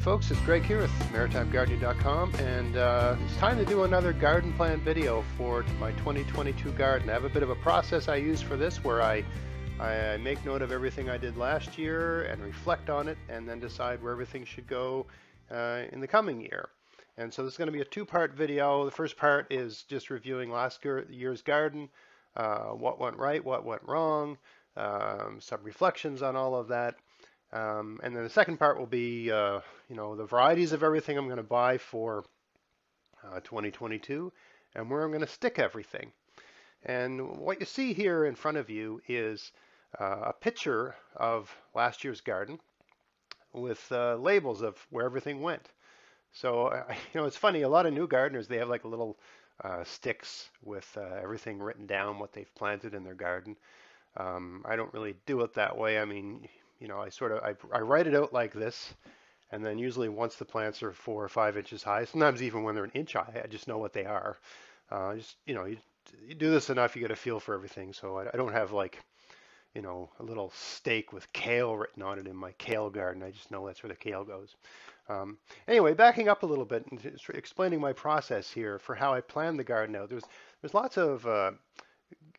folks, it's Greg here with MaritimeGardening.com and uh, it's time to do another garden plan video for my 2022 garden. I have a bit of a process I use for this where I, I make note of everything I did last year and reflect on it and then decide where everything should go uh, in the coming year. And so this is going to be a two-part video. The first part is just reviewing last year's garden, uh, what went right, what went wrong, um, some reflections on all of that. Um, and then the second part will be, uh, you know, the varieties of everything I'm going to buy for uh, 2022 and where I'm going to stick everything. And what you see here in front of you is uh, a picture of last year's garden with uh, labels of where everything went. So, you know, it's funny, a lot of new gardeners, they have like little uh, sticks with uh, everything written down, what they've planted in their garden. Um, I don't really do it that way. I mean, you know, I sort of I, I write it out like this, and then usually once the plants are four or five inches high, sometimes even when they're an inch high, I just know what they are. Uh, just you know, you, you do this enough, you get a feel for everything. So I, I don't have like, you know, a little stake with kale written on it in my kale garden. I just know that's where the kale goes. Um, anyway, backing up a little bit and explaining my process here for how I plan the garden out. There's there's lots of uh,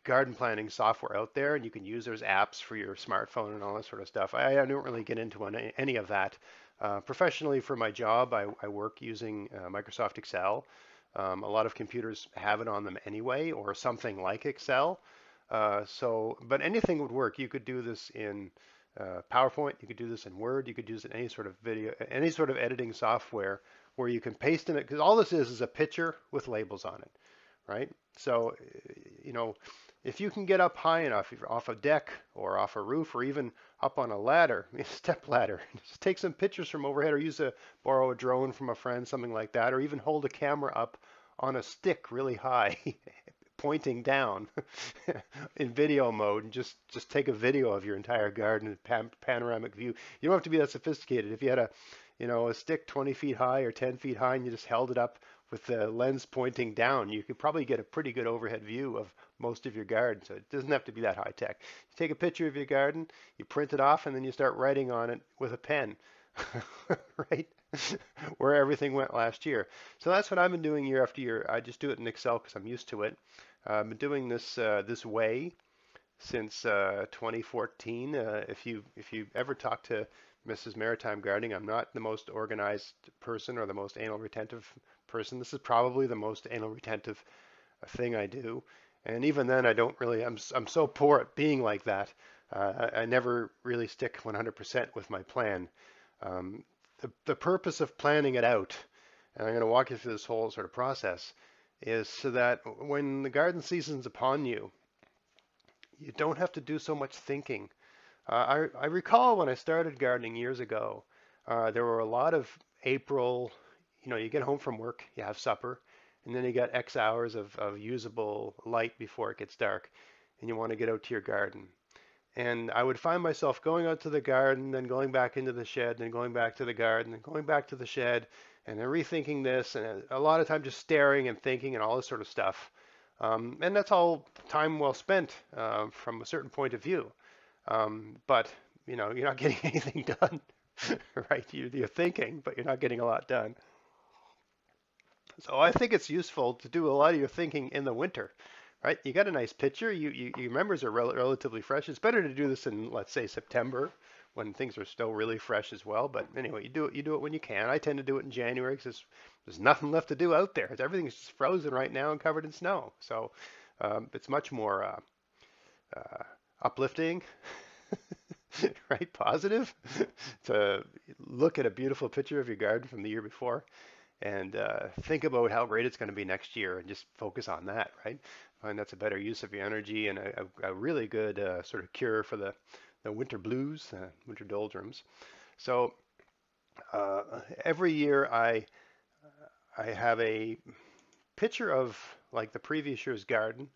garden planning software out there, and you can use those apps for your smartphone and all that sort of stuff. I, I don't really get into any, any of that. Uh, professionally, for my job, I, I work using uh, Microsoft Excel. Um, a lot of computers have it on them anyway, or something like Excel. Uh, so, but anything would work. You could do this in uh, PowerPoint. You could do this in Word. You could use any sort of video, any sort of editing software where you can paste in it. Because all this is is a picture with labels on it, right? So, you know, if you can get up high enough, off a deck or off a roof or even up on a ladder, a step ladder, just take some pictures from overhead or use a borrow a drone from a friend, something like that, or even hold a camera up on a stick really high, pointing down in video mode, and just just take a video of your entire garden pan panoramic view. You don't have to be that sophisticated. If you had a you know a stick 20 feet high or 10 feet high and you just held it up with the lens pointing down, you could probably get a pretty good overhead view of most of your garden. So it doesn't have to be that high tech. You take a picture of your garden, you print it off, and then you start writing on it with a pen, right? Where everything went last year. So that's what I've been doing year after year. I just do it in Excel because I'm used to it. Uh, I've been doing this uh, this way since uh, 2014. Uh, if you if you ever talk to Mrs. Maritime Gardening, I'm not the most organized person or the most anal retentive person. This is probably the most anal retentive thing I do. And even then, I don't really, I'm, I'm so poor at being like that. Uh, I, I, never really stick 100% with my plan. Um, the, the purpose of planning it out, and I'm going to walk you through this whole sort of process, is so that when the garden season's upon you, you don't have to do so much thinking. Uh, I, I, recall when I started gardening years ago, uh, there were a lot of April, you know, you get home from work, you have supper, and then you got X hours of, of usable light before it gets dark, and you want to get out to your garden. And I would find myself going out to the garden, then going back into the shed, then going back to the garden, then going back to the shed, and then rethinking this, and a lot of time just staring and thinking and all this sort of stuff. Um, and that's all time well spent uh, from a certain point of view. Um, but you know, you're not getting anything done, right? You're, you're thinking, but you're not getting a lot done. So I think it's useful to do a lot of your thinking in the winter, right? You got a nice picture. You, you your members are rel relatively fresh. It's better to do this in let's say September when things are still really fresh as well. But anyway, you do it. You do it when you can. I tend to do it in January because there's nothing left to do out there. Everything's just frozen right now and covered in snow. So um, it's much more uh, uh, uplifting. right, positive to look at a beautiful picture of your garden from the year before and uh, think about how great it's going to be next year and just focus on that, right? I find that's a better use of your energy and a, a, really good uh, sort of cure for the, the winter blues, uh, winter doldrums. So uh, every year I, I have a picture of like the previous year's garden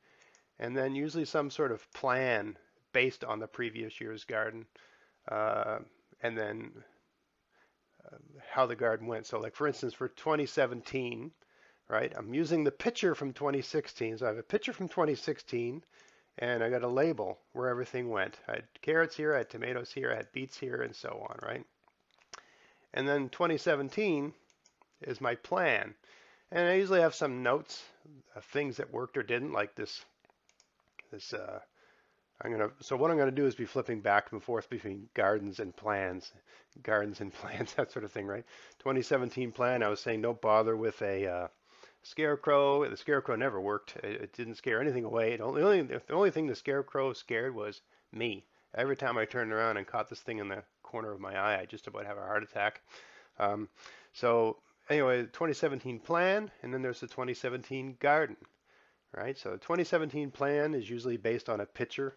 and then usually some sort of plan based on the previous year's garden. Uh, and then how the garden went. So like for instance, for 2017, right, I'm using the picture from 2016. So I have a picture from 2016 and I got a label where everything went. I had carrots here, I had tomatoes here, I had beets here, and so on, right? And then 2017 is my plan. And I usually have some notes of things that worked or didn't, like this. This uh, I'm gonna. So what I'm gonna do is be flipping back and forth between gardens and plans, gardens and plans, that sort of thing, right? 2017 plan. I was saying don't bother with a uh, scarecrow. The scarecrow never worked. It, it didn't scare anything away. It only, only the only thing the scarecrow scared was me. Every time I turned around and caught this thing in the corner of my eye, I just about have a heart attack. Um, so anyway, 2017 plan, and then there's the 2017 garden, right? So the 2017 plan is usually based on a picture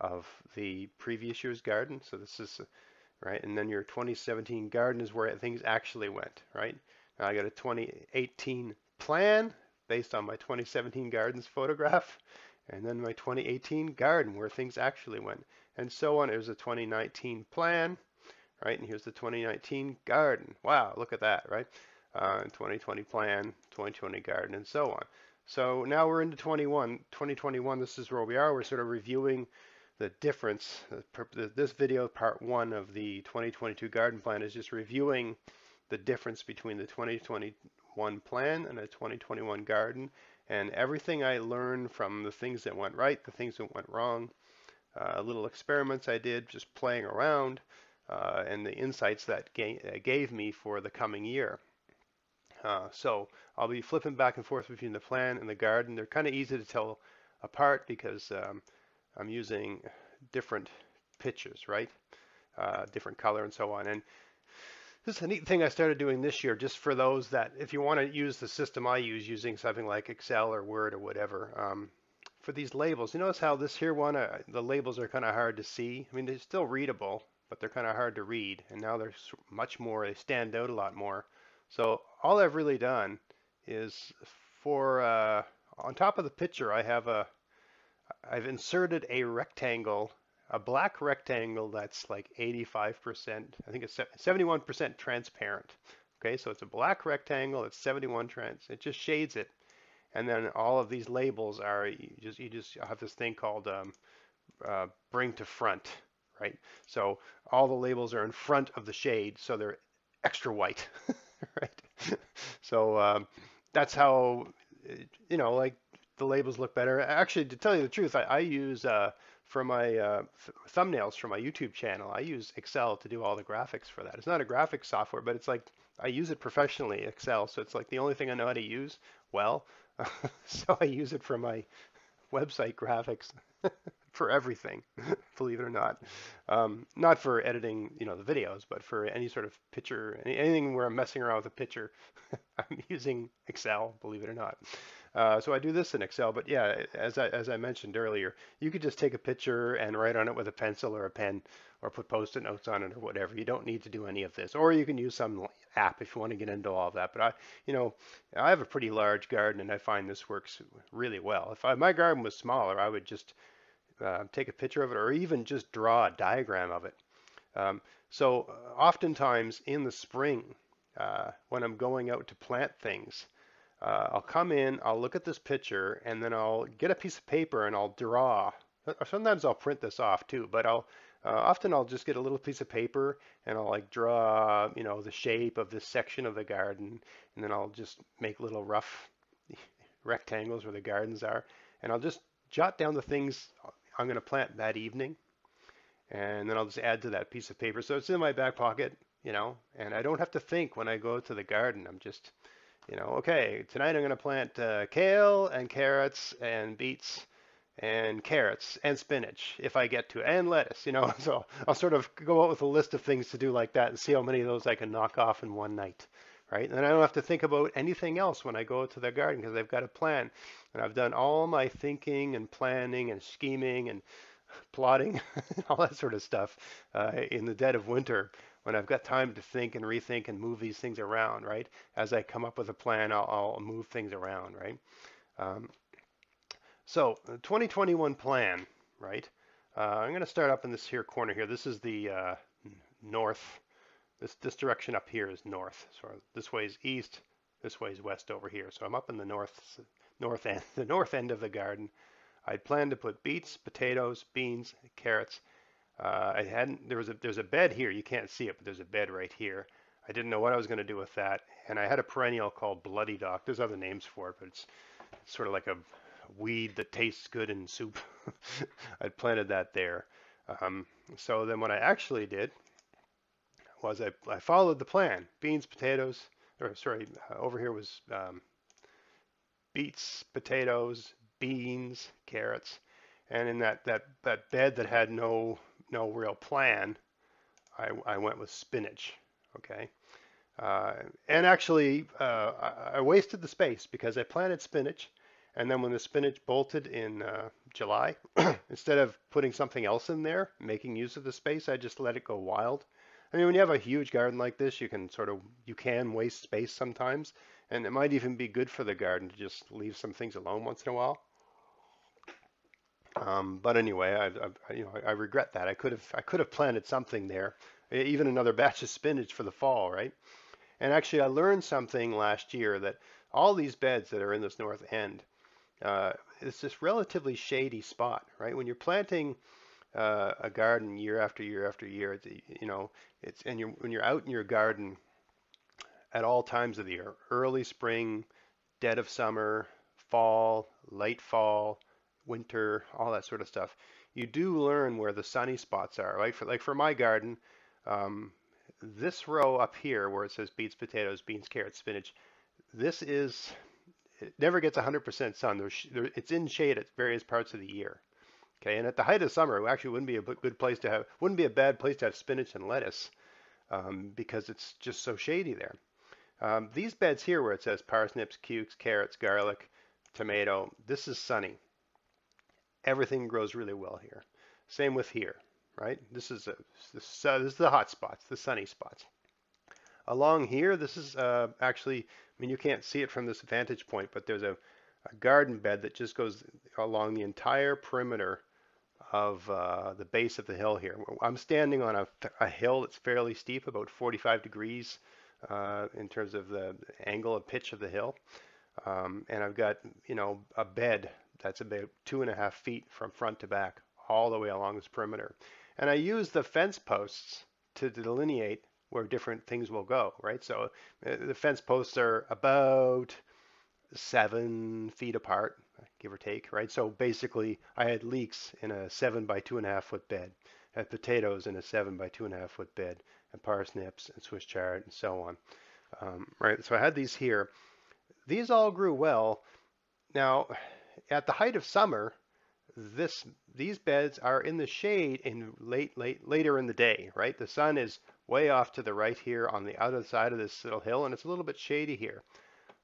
of the previous year's garden. So this is, right? And then your 2017 garden is where things actually went, right? Now I got a 2018 plan based on my 2017 gardens photograph, and then my 2018 garden where things actually went, and so on. There's a 2019 plan, right? And here's the 2019 garden. Wow, look at that, right? Uh, 2020 plan, 2020 garden, and so on. So now we're into 21, 2021. This is where we are. We're sort of reviewing the difference. This video, part one of the 2022 garden plan, is just reviewing the difference between the 2021 plan and a 2021 garden and everything I learned from the things that went right, the things that went wrong, uh, little experiments I did just playing around, uh, and the insights that ga gave me for the coming year. Uh, so I'll be flipping back and forth between the plan and the garden. They're kind of easy to tell apart because um, I'm using different pitches, right? Uh, different color and so on. And this is a neat thing I started doing this year, just for those that, if you want to use the system I use, using something like Excel or Word or whatever, um, for these labels, you notice how this here one, uh, the labels are kind of hard to see. I mean, they're still readable, but they're kind of hard to read. And now they're much more, they stand out a lot more. So all I've really done is for, uh, on top of the picture, I have a, I've inserted a rectangle, a black rectangle that's like 85%, I think it's 71% transparent. Okay, so it's a black rectangle, it's 71 trans, it just shades it. And then all of these labels are, you just, you just have this thing called um, uh, bring to front, right? So all the labels are in front of the shade, so they're extra white, right? so um, that's how, you know, like the labels look better. Actually, to tell you the truth, I, I use uh, for my uh, thumbnails for my YouTube channel, I use Excel to do all the graphics for that. It's not a graphics software, but it's like I use it professionally, Excel. So it's like the only thing I know how to use well. so I use it for my website graphics for everything, believe it or not. Um, not for editing, you know, the videos, but for any sort of picture, anything where I'm messing around with a picture, I'm using Excel, believe it or not. Uh, so I do this in Excel, but yeah, as I, as I mentioned earlier, you could just take a picture and write on it with a pencil or a pen or put post-it notes on it or whatever. You don't need to do any of this. Or you can use some app if you want to get into all of that. But I, you know, I have a pretty large garden and I find this works really well. If I, my garden was smaller, I would just uh, take a picture of it or even just draw a diagram of it. Um, so uh, oftentimes in the spring, uh, when I'm going out to plant things, uh, I'll come in, I'll look at this picture, and then I'll get a piece of paper and I'll draw. Uh, sometimes I'll print this off too, but I'll uh, often I'll just get a little piece of paper and I'll like draw, you know, the shape of this section of the garden, and then I'll just make little rough rectangles where the gardens are, and I'll just jot down the things I'm going to plant that evening, and then I'll just add to that piece of paper. So it's in my back pocket, you know, and I don't have to think when I go to the garden. I'm just you know, okay, tonight I'm going to plant uh, kale and carrots and beets and carrots and spinach if I get to, and lettuce, you know. So I'll sort of go out with a list of things to do like that and see how many of those I can knock off in one night, right? And I don't have to think about anything else when I go to the garden because I've got a plan. And I've done all my thinking and planning and scheming and plotting, all that sort of stuff uh, in the dead of winter when I've got time to think and rethink and move these things around, right? As I come up with a plan, I'll, I'll move things around, right? Um, so 2021 plan, right? Uh, I'm going to start up in this here corner here. This is the uh, north. This this direction up here is north. So this way is east. This way is west over here. So I'm up in the north north end, the north end of the garden. I'd planned to put beets, potatoes, beans, carrots, uh, I hadn't. There was a there's a bed here. You can't see it, but there's a bed right here. I didn't know what I was going to do with that. And I had a perennial called Bloody Dock. There's other names for it, but it's, sort of like a weed that tastes good in soup. I planted that there. Um, so then what I actually did was I, I followed the plan. Beans, potatoes, or sorry, uh, over here was um, beets, potatoes, beans, carrots, and in that, that, that bed that had no no real plan, I, I went with spinach. Okay, uh, and actually uh, I, I, wasted the space because I planted spinach, and then when the spinach bolted in uh, July, instead of putting something else in there, making use of the space, I just let it go wild. I mean, when you have a huge garden like this, you can sort of you can waste space sometimes, and it might even be good for the garden to just leave some things alone once in a while. Um, but anyway, I, I, you know, I regret that. I could have I could have planted something there, even another batch of spinach for the fall, right? And actually, I learned something last year that all these beds that are in this north end, uh, it's this relatively shady spot, right? When you're planting uh, a garden year after year after year, you know, it's and you're when you're out in your garden at all times of the year, early spring, dead of summer, fall, late fall, winter, all that sort of stuff, you do learn where the sunny spots are. Right? For like for my garden, um, this row up here where it says beets, potatoes, beans, carrots, spinach, this is it never gets 100% sun. There's, there, it's in shade at various parts of the year. Okay, and at the height of summer, it actually wouldn't be a good place to have, wouldn't be a bad place to have spinach and lettuce um, because it's just so shady there. Um, these beds here where it says parsnips, cukes, carrots, garlic, tomato, this is sunny everything grows really well here. Same with here, right? This is, a, this, uh, this is the hot spots, the sunny spots. Along here, this is uh, actually, I mean, you can't see it from this vantage point, but there's a, a garden bed that just goes along the entire perimeter of uh, the base of the hill here. I'm standing on a, a hill that's fairly steep, about 45 degrees uh, in terms of the angle of pitch of the hill. Um, and I've got, you know, a bed that's about two and a half feet from front to back, all the way along this perimeter. And I use the fence posts to delineate where different things will go, right? So uh, the fence posts are about seven feet apart, give or take, right? So basically, I had leeks in a seven by two and a half foot bed, I had potatoes in a seven by two and a half foot bed, and parsnips and Swiss chard and so on, um, right? So I had these here. These all grew well. Now, at the height of summer, this these beds are in the shade in late late later in the day, right? The sun is way off to the right here on the other side of this little hill, and it's a little bit shady here.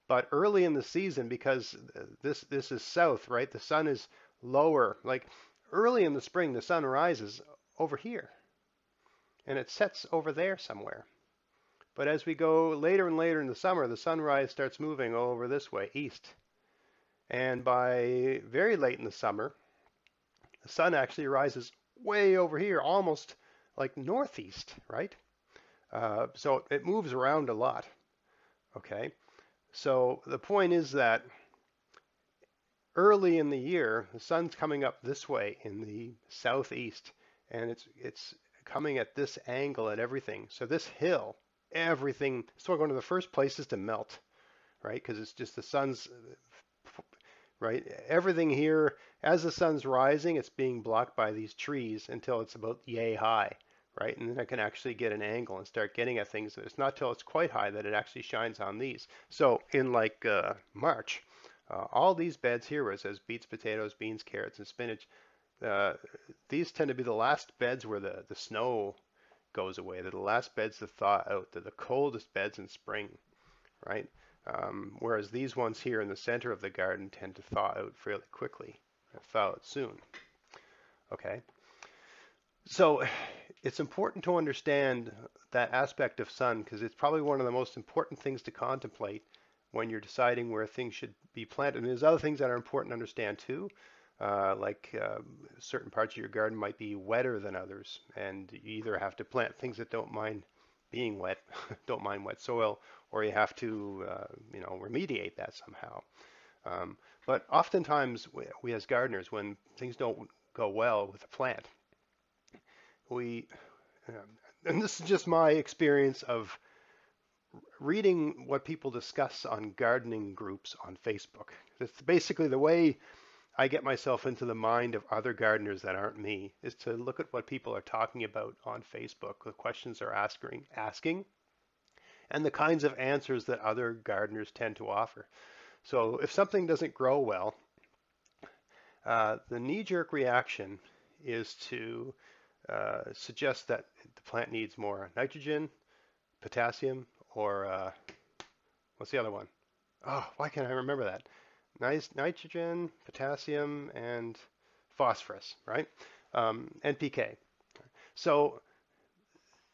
But early in the season, because this this is south, right? The sun is lower. Like early in the spring, the sun rises over here, and it sets over there somewhere. But as we go later and later in the summer, the sunrise starts moving over this way, east. And by very late in the summer, the sun actually rises way over here, almost like northeast, right? Uh, so it moves around a lot. Okay, so the point is that early in the year, the sun's coming up this way in the southeast, and it's it's coming at this angle at everything. So this hill, everything, it's one of the first places to melt, right? Because it's just the sun's right? Everything here, as the sun's rising, it's being blocked by these trees until it's about yay high, right? And then I can actually get an angle and start getting at things. It's not till it's quite high that it actually shines on these. So in like uh, March, uh, all these beds here where it says beets, potatoes, beans, carrots, and spinach, uh, these tend to be the last beds where the, the snow goes away. They're the last beds to thaw out. They're the coldest beds in spring, right? Um, whereas these ones here in the center of the garden tend to thaw out fairly quickly, thaw out soon. Okay, so it's important to understand that aspect of sun because it's probably one of the most important things to contemplate when you're deciding where things should be planted. And there's other things that are important to understand too, uh, like uh, certain parts of your garden might be wetter than others, and you either have to plant things that don't mind being wet, don't mind wet soil, or you have to, uh, you know, remediate that somehow. Um, but oftentimes, we, we, as gardeners, when things don't go well with a plant, we, um, and this is just my experience of reading what people discuss on gardening groups on Facebook. It's basically the way I get myself into the mind of other gardeners that aren't me is to look at what people are talking about on Facebook, the questions they're asking, asking, and the kinds of answers that other gardeners tend to offer. So if something doesn't grow well, uh, the knee-jerk reaction is to uh, suggest that the plant needs more nitrogen, potassium, or uh, what's the other one? Oh, why can't I remember that? Nitrogen, potassium, and phosphorus, right? Um, NPK. So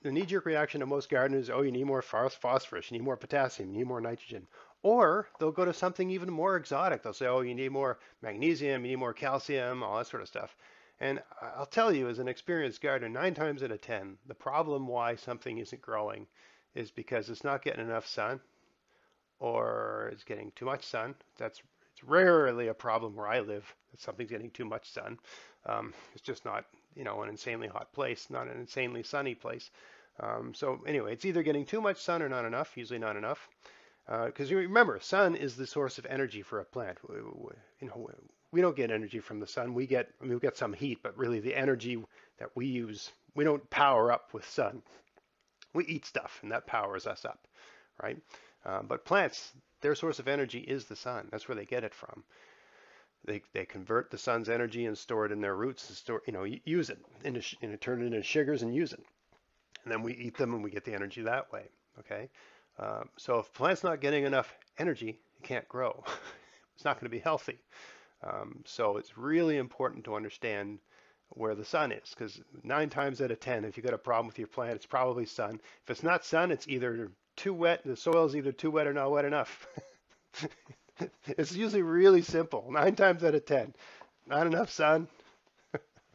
the knee-jerk reaction of most gardeners, is, oh, you need more phosphorus, you need more potassium, you need more nitrogen. Or they'll go to something even more exotic. They'll say, oh, you need more magnesium, you need more calcium, all that sort of stuff. And I'll tell you, as an experienced gardener, nine times out of 10, the problem why something isn't growing is because it's not getting enough sun or it's getting too much sun. That's it's rarely a problem where I live that something's getting too much sun. Um, it's just not, you know, an insanely hot place, not an insanely sunny place. Um, so anyway, it's either getting too much sun or not enough, usually not enough. Because uh, you remember, sun is the source of energy for a plant. We, we, you know, we don't get energy from the sun. We get, I mean, we get some heat, but really the energy that we use, we don't power up with sun. We eat stuff, and that powers us up, right? Um, but plants, their source of energy is the sun. That's where they get it from. They, they convert the sun's energy and store it in their roots and store, you know, use it, into, you turn it into sugars and use it. And then we eat them and we get the energy that way, okay? Um, so if plant's not getting enough energy, it can't grow. it's not going to be healthy. Um, so it's really important to understand where the sun is because nine times out of 10, if you've got a problem with your plant, it's probably sun. If it's not sun, it's either too wet, the soil is either too wet or not wet enough. it's usually really simple. Nine times out of 10, not enough sun,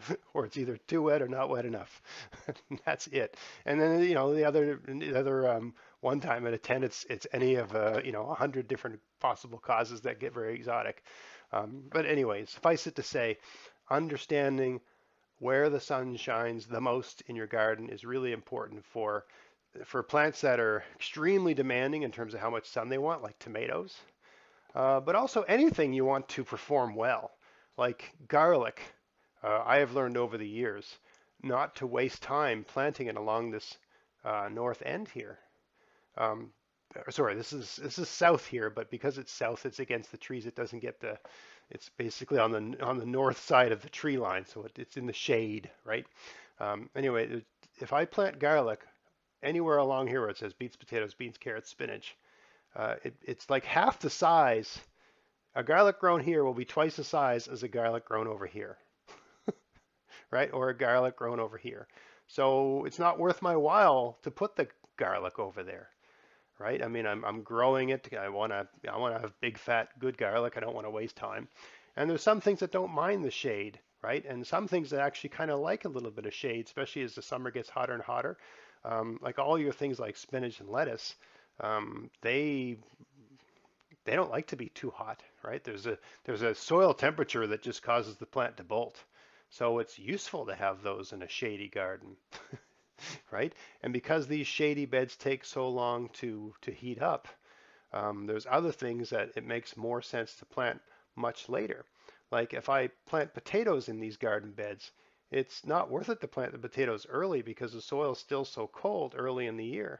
or it's either too wet or not wet enough. That's it. And then you know the other the other um, one time out of 10, it's it's any of uh, you know a hundred different possible causes that get very exotic. Um, but anyway, suffice it to say, understanding where the sun shines the most in your garden is really important for for plants that are extremely demanding in terms of how much sun they want, like tomatoes, uh, but also anything you want to perform well, like garlic. Uh, I have learned over the years not to waste time planting it along this uh, north end here. Um, sorry, this is this is south here, but because it's south, it's against the trees. It doesn't get the it's basically on the on the north side of the tree line, so it, it's in the shade, right? Um, anyway, if I plant garlic anywhere along here where it says beets, potatoes, beans, carrots, spinach, uh, it, it's like half the size. A garlic grown here will be twice the size as a garlic grown over here, right? Or a garlic grown over here. So it's not worth my while to put the garlic over there right? I mean, I'm, I'm growing it. I want to I want to have big, fat, good garlic. I don't want to waste time. And there's some things that don't mind the shade, right? And some things that actually kind of like a little bit of shade, especially as the summer gets hotter and hotter. Um, like all your things like spinach and lettuce, um, they they don't like to be too hot, right? There's a there's a soil temperature that just causes the plant to bolt. So it's useful to have those in a shady garden. right? And because these shady beds take so long to, to heat up, um, there's other things that it makes more sense to plant much later. Like if I plant potatoes in these garden beds, it's not worth it to plant the potatoes early because the soil is still so cold early in the year,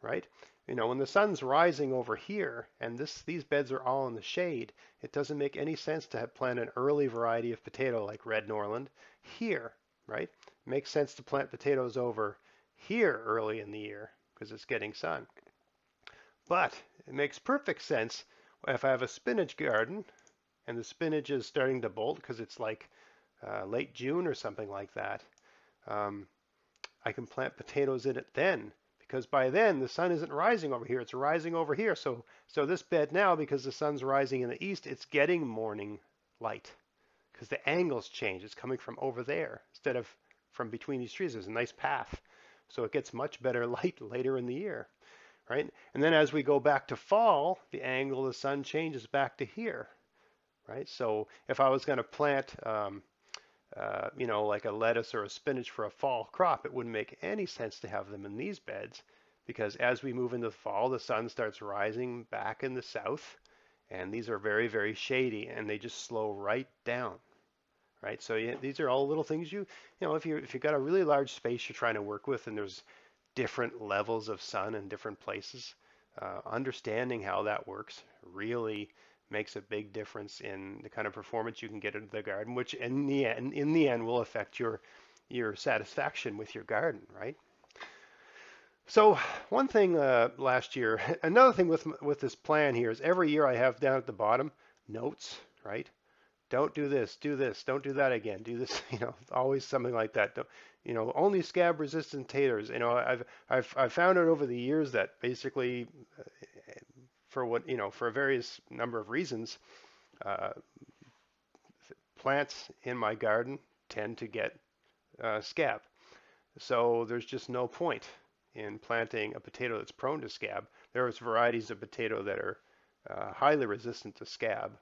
right? You know, when the sun's rising over here and this these beds are all in the shade, it doesn't make any sense to have plant an early variety of potato like red Norland here, right? It makes sense to plant potatoes over here early in the year because it's getting sun. But it makes perfect sense if I have a spinach garden and the spinach is starting to bolt because it's like uh, late June or something like that. Um, I can plant potatoes in it then because by then the sun isn't rising over here, it's rising over here. So, so this bed now, because the sun's rising in the east, it's getting morning light because the angles change. It's coming from over there instead of from between these trees. There's a nice path. So it gets much better light later in the year, right? And then as we go back to fall, the angle of the sun changes back to here, right? So if I was going to plant, um, uh, you know, like a lettuce or a spinach for a fall crop, it wouldn't make any sense to have them in these beds because as we move into the fall, the sun starts rising back in the south, and these are very, very shady, and they just slow right down, right? So yeah, these are all little things you, you know, if you if you've got a really large space you're trying to work with, and there's different levels of sun in different places, uh, understanding how that works really makes a big difference in the kind of performance you can get into the garden, which in the end, in the end will affect your your satisfaction with your garden, right? So one thing uh, last year, another thing with with this plan here is every year I have down at the bottom notes, right? Don't do this, do this, don't do that again, do this, you know, always something like that. Don't, you know, only scab resistant taters. You know, I've I've I've found out over the years that basically uh, for what you know for a various number of reasons, uh, plants in my garden tend to get uh, scab. So there's just no point in planting a potato that's prone to scab. There's varieties of potato that are uh, highly resistant to scab.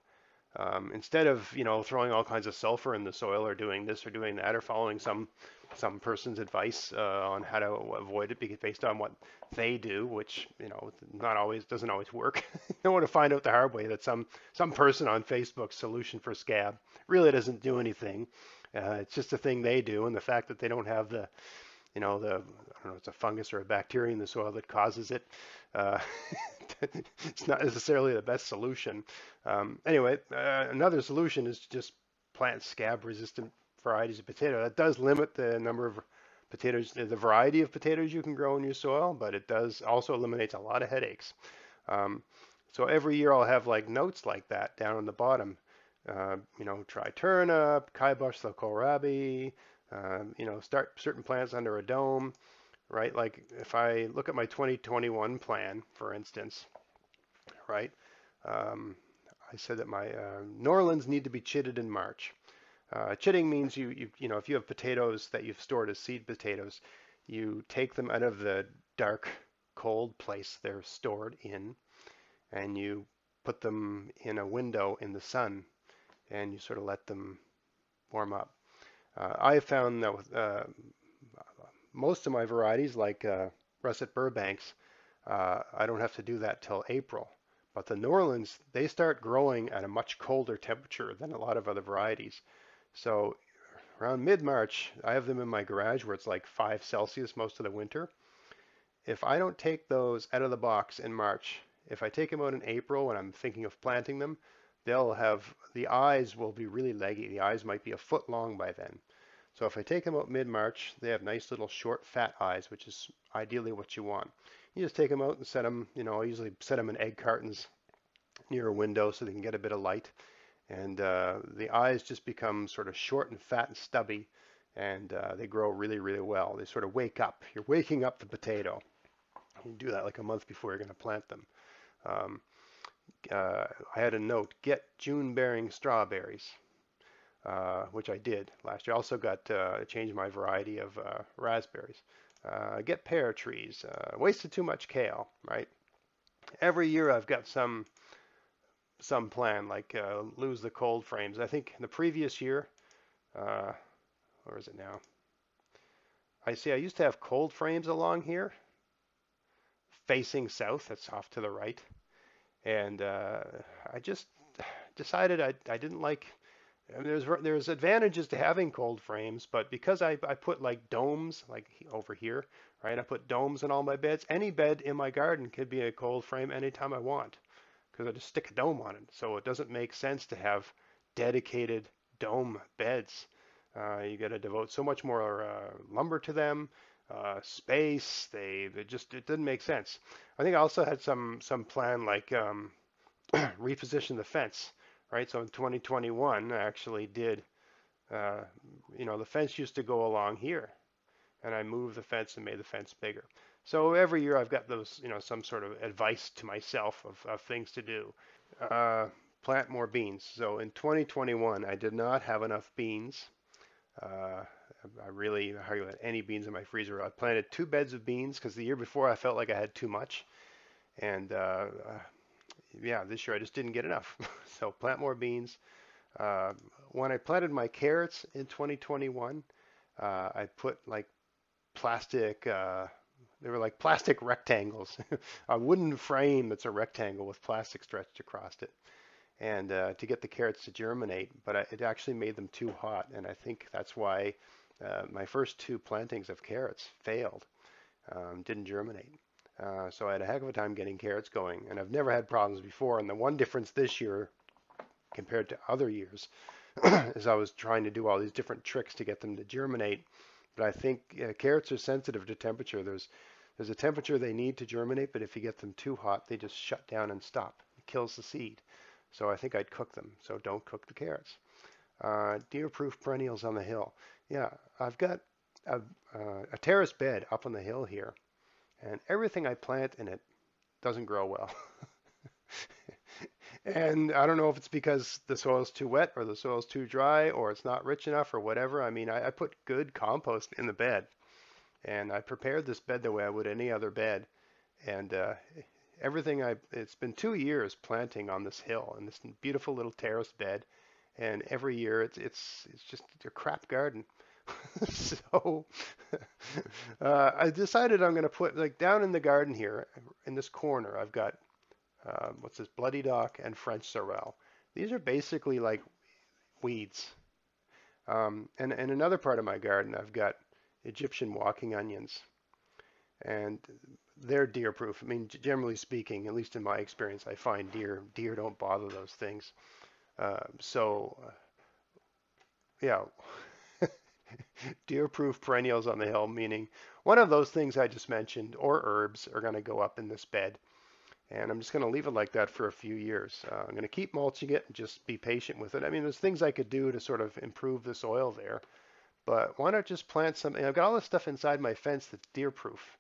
Um, instead of you know throwing all kinds of sulfur in the soil or doing this or doing that or following some some person's advice uh, on how to avoid it because based on what they do, which you know not always doesn't always work. you don't want to find out the hard way that some some person on Facebook's solution for scab really doesn't do anything. Uh, it's just a thing they do, and the fact that they don't have the you know, the, I don't know, it's a fungus or a bacteria in the soil that causes it. Uh, it's not necessarily the best solution. Um, anyway, uh, another solution is to just plant scab resistant varieties of potato. That does limit the number of potatoes, the variety of potatoes you can grow in your soil, but it does also eliminates a lot of headaches. Um, so every year I'll have like notes like that down on the bottom. Uh, you know, try turnip, kibosh the kohlrabi, um, you know, start certain plants under a dome, right? Like if I look at my 2021 plan, for instance, right? Um, I said that my uh, Norlands need to be chitted in March. Uh, chitting means you, you, you know, if you have potatoes that you've stored as seed potatoes, you take them out of the dark, cold place they're stored in, and you put them in a window in the sun, and you sort of let them warm up. Uh, I have found that with uh, most of my varieties, like uh, Russet Burbanks, uh, I don't have to do that till April. But the Norlands, they start growing at a much colder temperature than a lot of other varieties. So around mid-March, I have them in my garage where it's like 5 Celsius most of the winter. If I don't take those out of the box in March, if I take them out in April when I'm thinking of planting them, they'll have, the eyes will be really leggy. The eyes might be a foot long by then. So if I take them out mid-March, they have nice little short fat eyes, which is ideally what you want. You just take them out and set them, you know, I usually set them in egg cartons near a window so they can get a bit of light. And uh, the eyes just become sort of short and fat and stubby, and uh, they grow really, really well. They sort of wake up. You're waking up the potato. You do that like a month before you're going to plant them. Um, uh, I had a note, get June bearing strawberries. Uh, which I did last year. I also got uh, changed my variety of uh, raspberries. Uh, get pear trees. Uh, wasted too much kale, right? Every year I've got some some plan, like lose the cold frames. I think the previous year, where is it now? I see I used to have cold frames along here, facing south. That's off to the right. And I just decided I, I didn't like and there's there's advantages to having cold frames, but because I, I put like domes, like over here, right? I put domes in all my beds. Any bed in my garden could be a cold frame anytime I want, because I just stick a dome on it. So it doesn't make sense to have dedicated dome beds. Uh, you got to devote so much more uh, lumber to them, uh, space. They it just it didn't make sense. I think I also had some some plan like um, reposition the fence right? So in 2021, I actually did, uh, you know, the fence used to go along here, and I moved the fence and made the fence bigger. So every year I've got those, you know, some sort of advice to myself of, of things to do. Uh, plant more beans. So in 2021, I did not have enough beans. Uh, I really hardly had any beans in my freezer. I planted two beds of beans because the year before I felt like I had too much. And uh, yeah, this year I just didn't get enough. so plant more beans. Uh, when I planted my carrots in 2021, uh, I put like plastic uh, they were like plastic rectangles, a wooden frame that's a rectangle with plastic stretched across it, and uh, to get the carrots to germinate. But I, it actually made them too hot, and I think that's why uh, my first two plantings of carrots failed, um, didn't germinate. Uh, so I had a heck of a time getting carrots going, and I've never had problems before. And the one difference this year compared to other years is I was trying to do all these different tricks to get them to germinate. But I think uh, carrots are sensitive to temperature. There's there's a temperature they need to germinate, but if you get them too hot, they just shut down and stop. It kills the seed. So I think I'd cook them. So don't cook the carrots. Uh, deer-proof perennials on the hill. Yeah, I've got a, uh, a terrace bed up on the hill here, and everything I plant in it doesn't grow well. and I don't know if it's because the soil's too wet or the soil's too dry or it's not rich enough or whatever. I mean, I, I put good compost in the bed, and I prepared this bed the way I would any other bed, and uh, everything I it's been two years planting on this hill in this beautiful little terrace bed, and every year it's it's it's just a crap garden. so uh, I decided I'm going to put like down in the garden here in this corner. I've got uh, what's this bloody dock and French sorrel. These are basically like weeds. Um, and, and another part of my garden, I've got Egyptian walking onions, and they're deer proof. I mean, generally speaking, at least in my experience, I find deer deer don't bother those things. Uh, so, uh, yeah, deer-proof perennials on the hill, meaning one of those things I just mentioned, or herbs, are going to go up in this bed. And I'm just going to leave it like that for a few years. Uh, I'm going to keep mulching it and just be patient with it. I mean, there's things I could do to sort of improve the soil there. But why not just plant something? I've got all this stuff inside my fence that's deer-proof.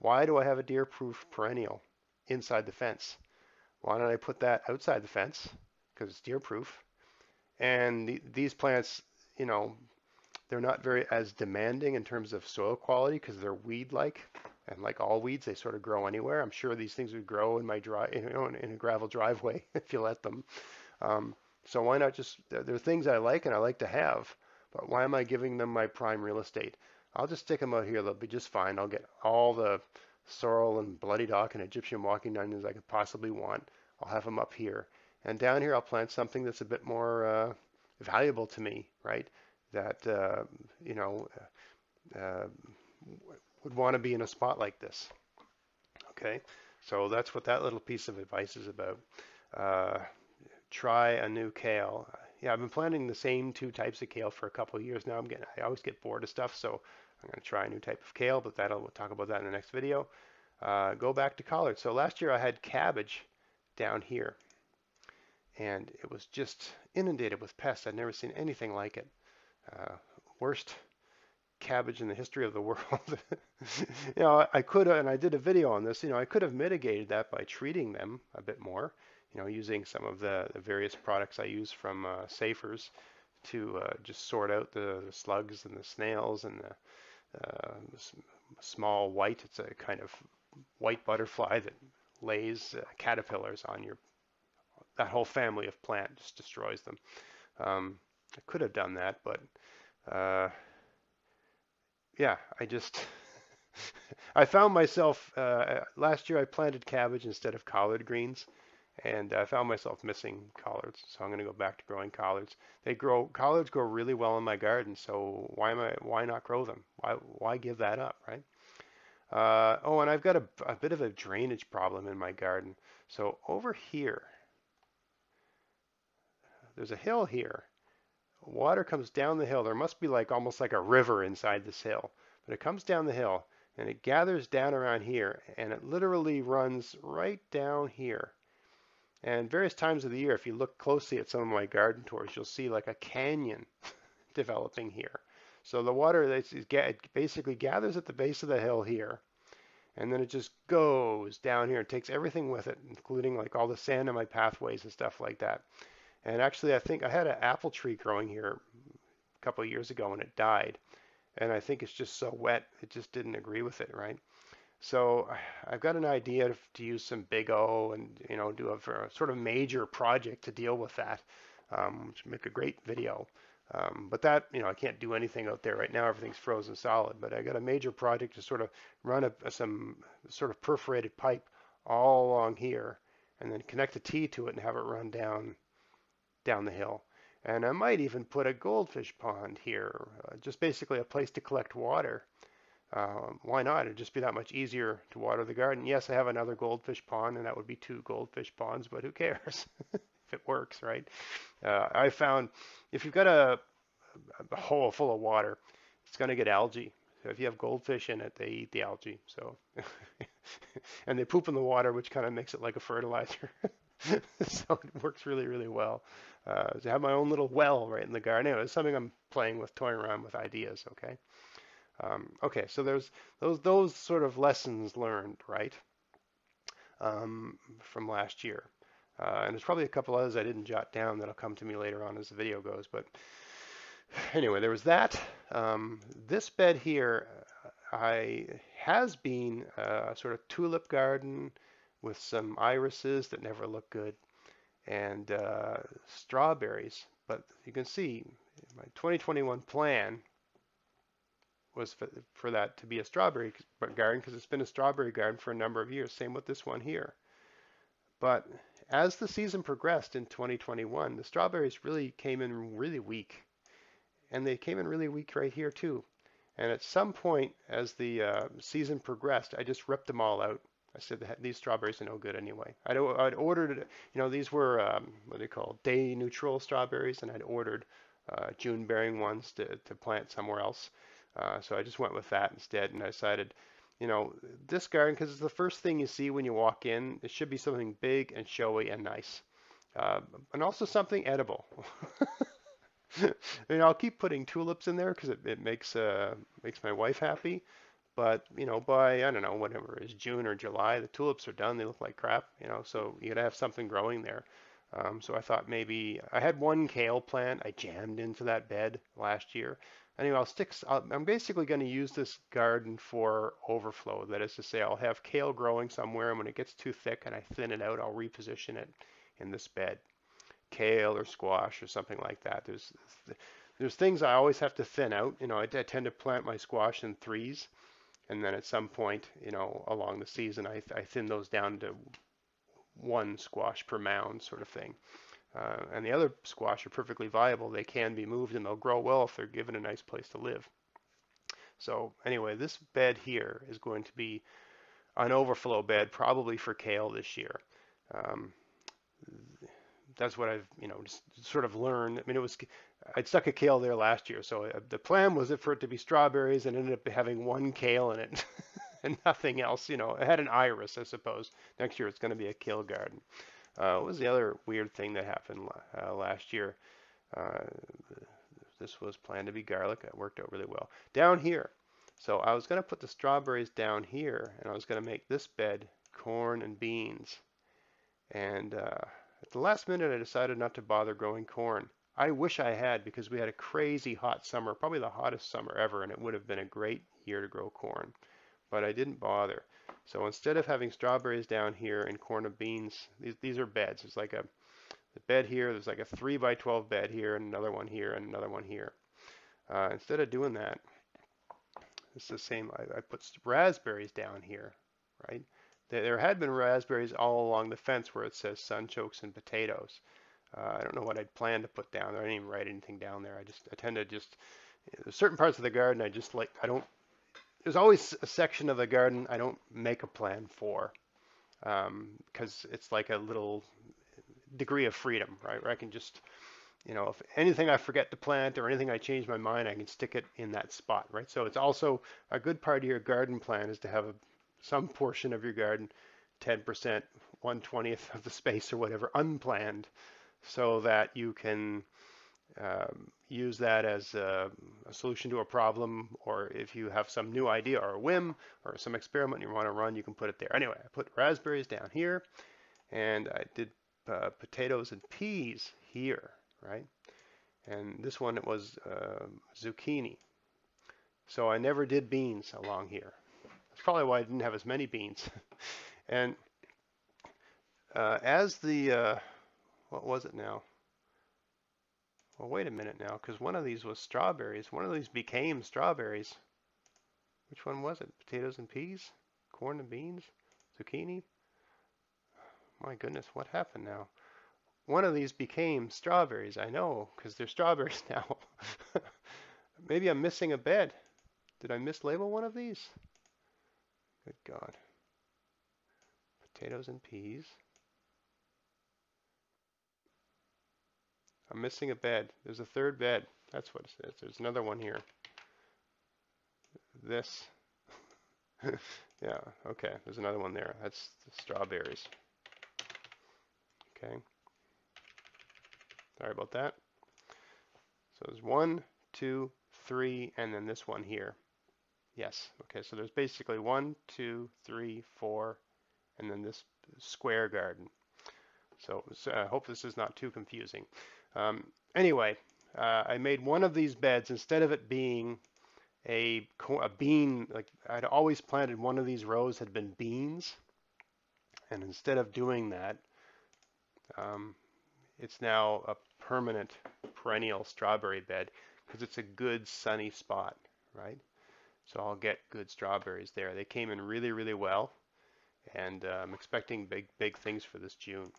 Why do I have a deer-proof perennial inside the fence? Why don't I put that outside the fence? Because it's deer-proof. And the, these plants, you know, they're not very as demanding in terms of soil quality because they're weed-like, and like all weeds, they sort of grow anywhere. I'm sure these things would grow in my dry, you know, in a gravel driveway if you let them. Um, so why not just? They're things I like and I like to have, but why am I giving them my prime real estate? I'll just stick them out here. They'll be just fine. I'll get all the sorrel and bloody dock and Egyptian walking onions I could possibly want. I'll have them up here. And down here, I'll plant something that's a bit more uh, valuable to me, right? That uh, you know uh, would want to be in a spot like this. Okay, so that's what that little piece of advice is about. Uh, try a new kale. Yeah, I've been planting the same two types of kale for a couple years now. I'm getting, I always get bored of stuff, so I'm going to try a new type of kale, but that'll we'll talk about that in the next video. Uh, go back to collard. So last year I had cabbage down here, and it was just inundated with pests. I'd never seen anything like it uh, worst cabbage in the history of the world. you know, I could have, and I did a video on this, you know, I could have mitigated that by treating them a bit more, you know, using some of the, the various products I use from uh, Safers to uh, just sort out the, the, slugs and the snails and the uh, small white, it's a kind of white butterfly that lays uh, caterpillars on your, that whole family of plant just destroys them. Um, I could have done that, but uh, yeah, I just I found myself uh, last year I planted cabbage instead of collard greens, and I found myself missing collards. So I'm going to go back to growing collards. They grow collards grow really well in my garden, so why am I why not grow them? Why why give that up, right? Uh, oh, and I've got a, a bit of a drainage problem in my garden. So over here, there's a hill here, water comes down the hill. There must be like almost like a river inside this hill, but it comes down the hill and it gathers down around here and it literally runs right down here. And various times of the year, if you look closely at some of my garden tours, you'll see like a canyon developing here. So the water basically gathers at the base of the hill here, and then it just goes down here and takes everything with it, including like all the sand in my pathways and stuff like that. And actually, I think I had an apple tree growing here a couple of years ago and it died. And I think it's just so wet, it just didn't agree with it, right? So I've got an idea to use some Big O and you know do a, a sort of major project to deal with that, um, which make a great video. Um, but that, you know, I can't do anything out there right now. Everything's frozen solid. But I got a major project to sort of run a, some sort of perforated pipe all along here, and then connect a T to it and have it run down down the hill. And I might even put a goldfish pond here, uh, just basically a place to collect water. Um, why not? It'd just be that much easier to water the garden. Yes, I have another goldfish pond, and that would be two goldfish ponds, but who cares if it works, right? Uh, I found if you've got a, a hole full of water, it's going to get algae. So if you have goldfish in it, they eat the algae. So, and they poop in the water, which kind of makes it like a fertilizer. so it works really, really well. Uh, have my own little well right in the garden. Anyway, it's something I'm playing with, toying around with ideas. Okay. Um, okay, so there's those those sort of lessons learned, right, um, from last year. Uh, and there's probably a couple others I didn't jot down that'll come to me later on as the video goes. But anyway, there was that. Um, this bed here, uh, I has been a sort of tulip garden with some irises that never look good and uh, strawberries. But you can see my 2021 plan was for, for that to be a strawberry garden because it's been a strawberry garden for a number of years. Same with this one here. But as the season progressed in 2021, the strawberries really came in really weak. And they came in really weak right here too. And at some point as the uh, season progressed, I just ripped them all out. I said these strawberries are no good anyway. I'd, I'd ordered, you know, these were um, what they call day neutral strawberries, and I'd ordered uh, June bearing ones to, to plant somewhere else. Uh, so I just went with that instead, and I decided, you know, this garden because it's the first thing you see when you walk in. It should be something big and showy and nice, uh, and also something edible. I mean, I'll keep putting tulips in there because it, it makes uh, makes my wife happy. But you know, by I don't know whatever it is June or July, the tulips are done. They look like crap. You know, so you gotta have something growing there. Um, so I thought maybe I had one kale plant I jammed into that bed last year. Anyway, I'll stick, I'm basically going to use this garden for overflow. That is to say, I'll have kale growing somewhere, and when it gets too thick and I thin it out, I'll reposition it in this bed. Kale or squash or something like that. There's there's things I always have to thin out. You know, I, I tend to plant my squash in threes, and then at some point, you know, along the season, I, I thin those down to one squash per mound sort of thing. Uh, and the other squash are perfectly viable. They can be moved and they'll grow well if they're given a nice place to live. So anyway, this bed here is going to be an overflow bed, probably for kale this year. Um, that's what I've, you know, sort of learned. I mean, it was, I'd stuck a kale there last year. So uh, the plan was it for it to be strawberries and ended up having one kale in it and nothing else. You know, it had an iris, I suppose. Next year it's going to be a kale garden. Uh, what was the other weird thing that happened uh, last year? Uh, this was planned to be garlic. It worked out really well. Down here, so I was going to put the strawberries down here, and I was going to make this bed corn and beans. And uh, at the last minute, I decided not to bother growing corn. I wish I had because we had a crazy hot summer, probably the hottest summer ever, and it would have been a great year to grow corn. But I didn't bother. So instead of having strawberries down here and corn and beans, these, these are beds. There's like a the bed here, there's like a 3 by 12 bed here, and another one here, and another one here. Uh, instead of doing that, it's the same. I, I put raspberries down here, right? There, had been raspberries all along the fence where it says sunchokes and potatoes. Uh, I don't know what I'd planned to put down there. I didn't even write anything down there. I just I tend to just there's certain parts of the garden I just like I don't there's always a section of the garden I don't make a plan for because um, it's like a little degree of freedom, right? Where I can just, you know, if anything I forget to plant or anything I change my mind, I can stick it in that spot, right? So it's also a good part of your garden plan is to have a, some portion of your garden, 10%, 1/20th of the space or whatever, unplanned, so that you can um, use that as a, a, solution to a problem, or if you have some new idea or a whim or some experiment you want to run, you can put it there. Anyway, I put raspberries down here, and I did uh, potatoes and peas here, right? And this one it was uh, zucchini. So I never did beans along here. That's probably why I didn't have as many beans. and uh, as the, uh, what was it now? Well, wait a minute now, because one of these was strawberries. One of these became strawberries. Which one was it? Potatoes and peas? Corn and beans? Zucchini? My goodness, what happened now? One of these became strawberries. I know, because they're strawberries now. Maybe I'm missing a bed. Did I mislabel one of these? Good God. Potatoes and peas. I'm missing a bed. There's a third bed. That's what it says. There's another one here. This. yeah, okay. There's another one there. That's the strawberries. Okay. Sorry about that. So there's one, two, three, and then this one here. Yes. Okay, so there's basically one, two, three, four, and then this square garden. So, I hope this is not too confusing. Um, anyway, uh, I made one of these beds instead of it being a, a bean, like I'd always planted one of these rows had been beans. And instead of doing that, um, it's now a permanent perennial strawberry bed because it's a good sunny spot, right? So I'll get good strawberries there. They came in really, really well, and uh, I'm expecting big, big things for this June.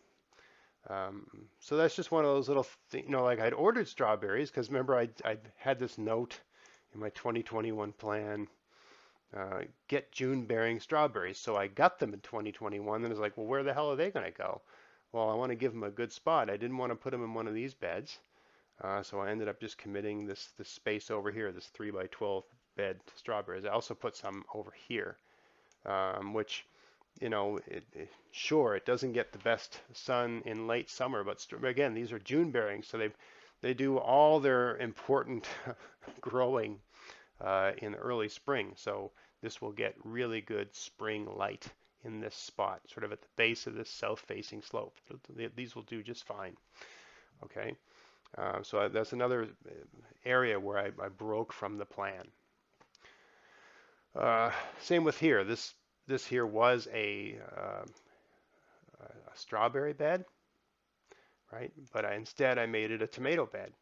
Um, so that's just one of those little, th you know, like I'd ordered strawberries because remember I I had this note in my 2021 plan, uh, get June bearing strawberries. So I got them in 2021 and I was like, well, where the hell are they going to go? Well, I want to give them a good spot. I didn't want to put them in one of these beds. Uh, so I ended up just committing this, this space over here, this 3 by 12 bed strawberries. I also put some over here, um, which you know, it, it, sure, it doesn't get the best sun in late summer, but again, these are June bearing, so they they do all their important growing uh, in early spring. So this will get really good spring light in this spot, sort of at the base of this south-facing slope. These will do just fine. Okay, uh, so that's another uh, area where I, I broke from the plan. Uh, same with here. This this here was a, uh, a strawberry bed, right? But I, instead I made it a tomato bed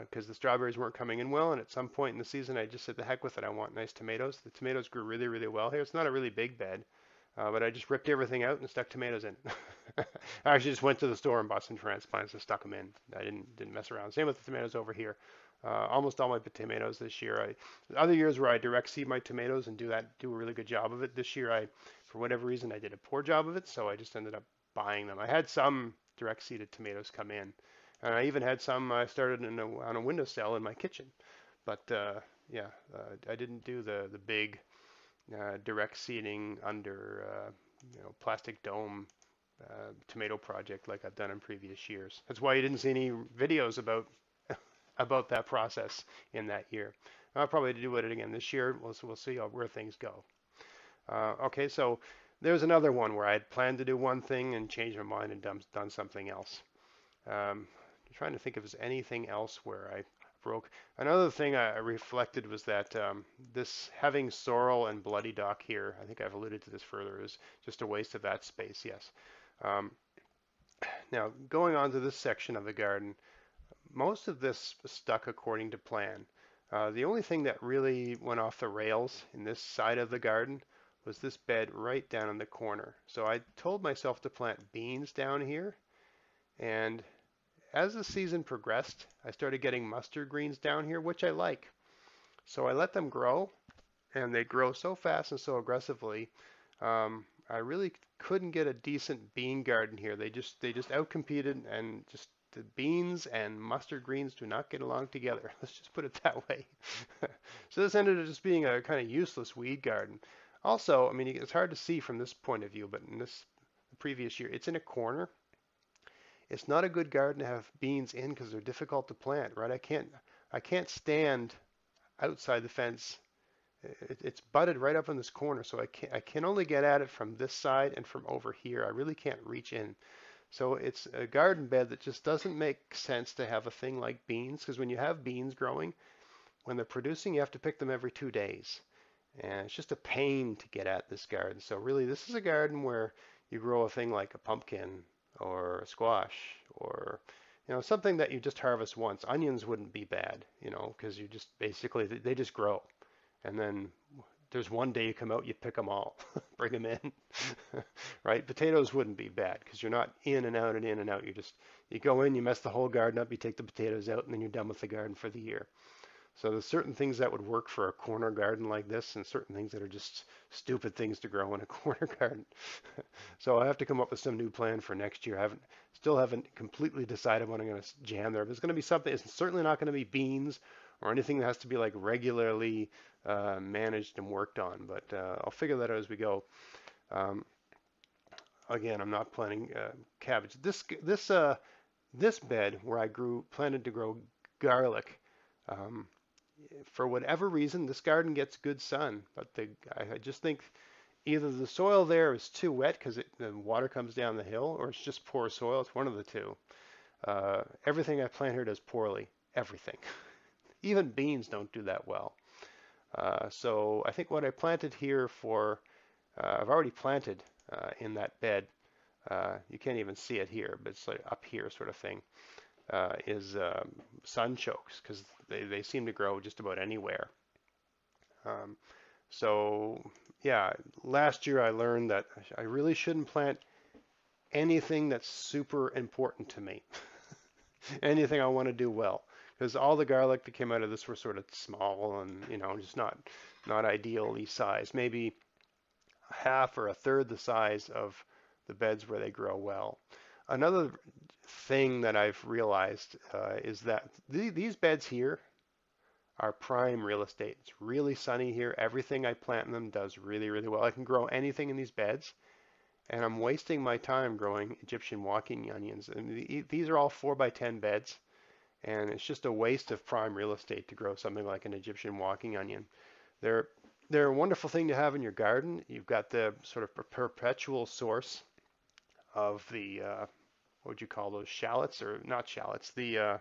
because uh, the strawberries weren't coming in well. And at some point in the season, I just said, the heck with it. I want nice tomatoes. The tomatoes grew really, really well here. It's not a really big bed, uh, but I just ripped everything out and stuck tomatoes in. I actually just went to the store and bought some transplants and stuck them in. I didn't didn't mess around. Same with the tomatoes over here. Uh, almost all my tomatoes this year. I, other years where I direct seed my tomatoes and do that, do a really good job of it. This year, I, for whatever reason, I did a poor job of it, so I just ended up buying them. I had some direct seeded tomatoes come in, and I even had some I started a, on a windowsill in my kitchen. But uh, yeah, uh, I didn't do the the big uh, direct seeding under uh, you know plastic dome uh, tomato project like I've done in previous years. That's why you didn't see any videos about about that process in that year. I'll probably do it again this year. We'll, we'll see where things go. Uh, okay, so there's another one where I had planned to do one thing and changed my mind and done, done something else. Um, I'm trying to think if there's anything else where I broke. Another thing I reflected was that um, this having sorrel and bloody dock here, I think I've alluded to this further, is just a waste of that space, yes. Um, now, going on to this section of the garden, most of this stuck according to plan. Uh, the only thing that really went off the rails in this side of the garden was this bed right down in the corner. So I told myself to plant beans down here. And as the season progressed, I started getting mustard greens down here, which I like. So I let them grow, and they grow so fast and so aggressively. Um, I really couldn't get a decent bean garden here. They just they just outcompeted and just the beans and mustard greens do not get along together. Let's just put it that way. so this ended up just being a kind of useless weed garden. Also, I mean, it's hard to see from this point of view, but in this previous year, it's in a corner. It's not a good garden to have beans in because they're difficult to plant, right? I can't, I can't stand outside the fence. It, it's butted right up in this corner, so I can I can only get at it from this side and from over here. I really can't reach in. So it's a garden bed that just doesn't make sense to have a thing like beans because when you have beans growing, when they're producing, you have to pick them every two days. And it's just a pain to get at this garden. So really, this is a garden where you grow a thing like a pumpkin or a squash or you know, something that you just harvest once. Onions wouldn't be bad, you know, because you just basically they just grow, and then there's one day you come out, you pick them all, bring them in, right? Potatoes wouldn't be bad because you're not in and out and in and out. You just you go in, you mess the whole garden up, you take the potatoes out, and then you're done with the garden for the year. So there's certain things that would work for a corner garden like this, and certain things that are just stupid things to grow in a corner garden. so I have to come up with some new plan for next year. I haven't, still haven't completely decided what I'm going to jam there. But it's going to be something. It's certainly not going to be beans or anything that has to be like regularly uh, managed and worked on. But uh, I'll figure that out as we go. Um, again, I'm not planting uh, cabbage. This this this bed where I grew planted to grow garlic. Um, for whatever reason, this garden gets good sun, but the, I, I just think either the soil there is too wet because the water comes down the hill, or it's just poor soil. It's one of the two. Uh, everything I plant here does poorly. Everything. Even beans don't do that well. Uh, so I think what I planted here for, uh, I've already planted uh, in that bed. Uh, you can't even see it here, but it's like up here sort of thing uh, is um, sunchokes because they, they seem to grow just about anywhere. Um, so yeah, last year I learned that I really shouldn't plant anything that's super important to me. anything I want to do well. Because all the garlic that came out of this were sort of small and, you know, just not not ideally sized. Maybe half or a third the size of the beds where they grow well. Another thing that I've realized uh, is that th these beds here are prime real estate. It's really sunny here. Everything I plant in them does really, really well. I can grow anything in these beds, and I'm wasting my time growing Egyptian walking onions. And the, these are all 4 by 10 beds, and it's just a waste of prime real estate to grow something like an Egyptian walking onion. They're they're a wonderful thing to have in your garden. You've got the sort of perpetual source of the uh, what would you call those shallots or not shallots? The uh,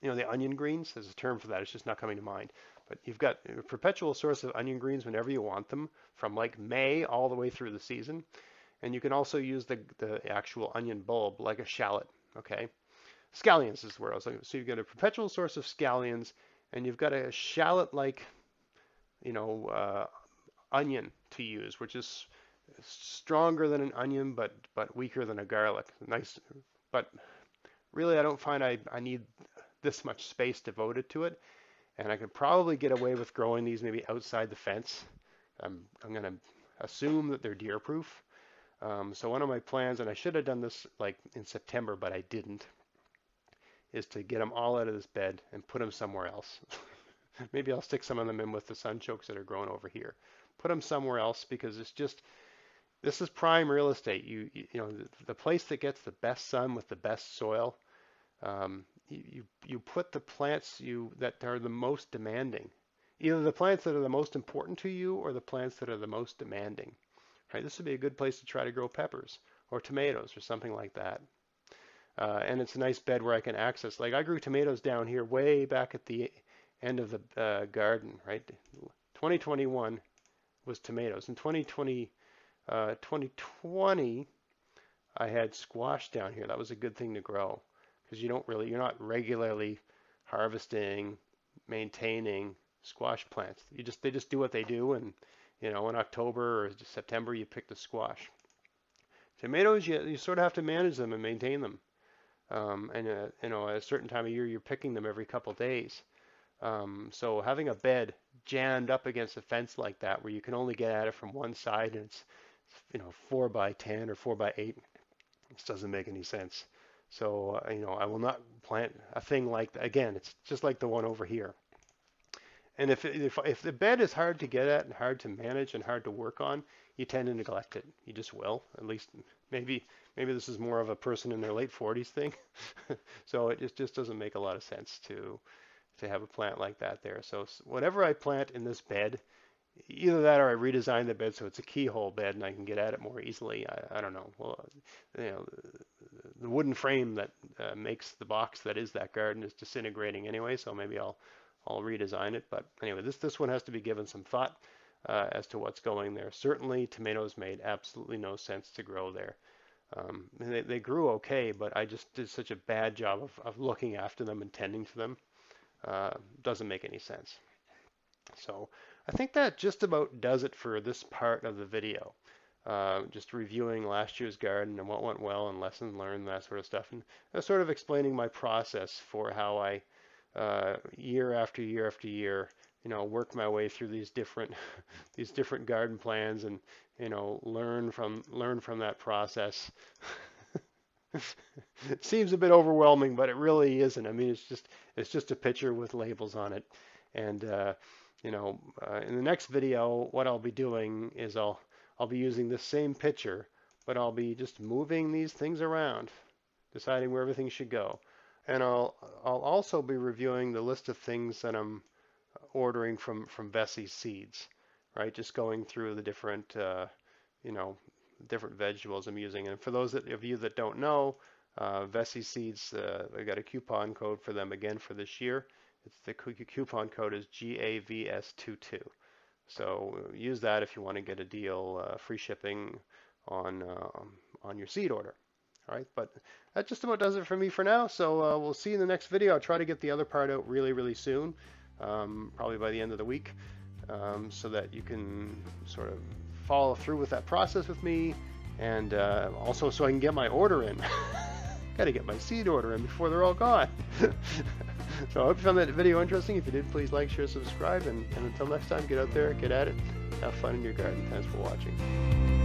you know the onion greens. There's a term for that. It's just not coming to mind. But you've got a perpetual source of onion greens whenever you want them, from like May all the way through the season. And you can also use the the actual onion bulb like a shallot. Okay, scallions is where I was looking. So you've got a perpetual source of scallions, and you've got a shallot-like, you know, uh, onion to use, which is stronger than an onion, but but weaker than a garlic. Nice, but really, I don't find I, I need this much space devoted to it, and I could probably get away with growing these maybe outside the fence. I'm I'm gonna assume that they're deer proof. Um, so one of my plans, and I should have done this like in September, but I didn't, is to get them all out of this bed and put them somewhere else. maybe I'll stick some of them in with the sunchokes that are growing over here. Put them somewhere else because it's just this is prime real estate. You, you, know, the, the, place that gets the best sun with the best soil, um, you, you, you put the plants you that are the most demanding, either the plants that are the most important to you or the plants that are the most demanding. Right? This would be a good place to try to grow peppers or tomatoes or something like that. Uh, and it's a nice bed where I can access. Like I grew tomatoes down here way back at the end of the uh, garden, right? 2021 was tomatoes. In 2020, uh, 2020, I had squash down here. That was a good thing to grow because you don't really, you're not regularly harvesting, maintaining squash plants. You just, they just do what they do. And, you know, in October or September, you pick the squash. Tomatoes, you, you sort of have to manage them and maintain them. Um, and, uh, you know, at a certain time of year, you're picking them every couple days. Um, so having a bed jammed up against a fence like that, where you can only get at it from one side, and it's you know, four by 10 or four by eight. This doesn't make any sense. So, uh, you know, I will not plant a thing like that. Again, it's just like the one over here. And if, if, if the bed is hard to get at and hard to manage and hard to work on, you tend to neglect it. You just will. At least maybe maybe this is more of a person in their late 40s thing. so it just, just doesn't make a lot of sense to to have a plant like that there. So whatever I plant in this bed either that or I redesign the bed so it's a keyhole bed and I can get at it more easily. I, I don't know. Well, you know, the wooden frame that uh, makes the box that is that garden is disintegrating anyway, so maybe I'll I'll redesign it. But anyway, this this one has to be given some thought uh, as to what's going there. Certainly, tomatoes made absolutely no sense to grow there. Um, they, they grew okay, but I just did such a bad job of, of looking after them and tending to them. Uh, doesn't make any sense. So I think that just about does it for this part of the video. Uh, just reviewing last year's garden and what went well and lessons learned, that sort of stuff, and uh, sort of explaining my process for how I, uh, year after year after year, you know, work my way through these different these different garden plans and you know learn from learn from that process. it seems a bit overwhelming, but it really isn't. I mean, it's just it's just a picture with labels on it, and uh, you know, uh, in the next video, what I'll be doing is I'll I'll be using the same picture, but I'll be just moving these things around, deciding where everything should go. And I'll, I'll also be reviewing the list of things that I'm ordering from, from Veseys Seeds, right? Just going through the different, uh, you know, different vegetables I'm using. And for those that, of you that don't know, uh, Veseys Seeds, uh, I got a coupon code for them again for this year. It's the coupon code is GAVS22. So uh, use that if you want to get a deal, uh, free shipping on uh, on your seed order. All right, but that just about does it for me for now. So uh, we'll see you in the next video. I'll try to get the other part out really, really soon, um, probably by the end of the week, um, so that you can sort of follow through with that process with me, and uh, also so I can get my order in. Got to get my seed order in before they're all gone. so I hope you found that video interesting. If you did, please like, share, subscribe, and, and until next time, get out there, get at it, have fun in your garden. Thanks for watching.